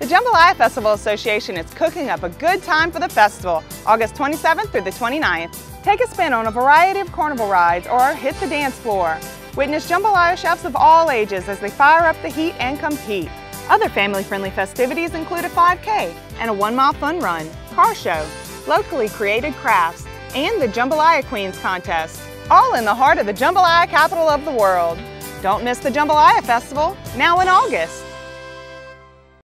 The Jambalaya Festival Association is cooking up a good time for the festival, August 27th through the 29th. Take a spin on a variety of carnival rides or hit the dance floor. Witness jambalaya chefs of all ages as they fire up the heat and compete. Other family-friendly festivities include a 5K and a one-mile fun run, car show, locally created crafts, and the Jambalaya Queens contest, all in the heart of the jambalaya capital of the world. Don't miss the Jambalaya Festival, now in August.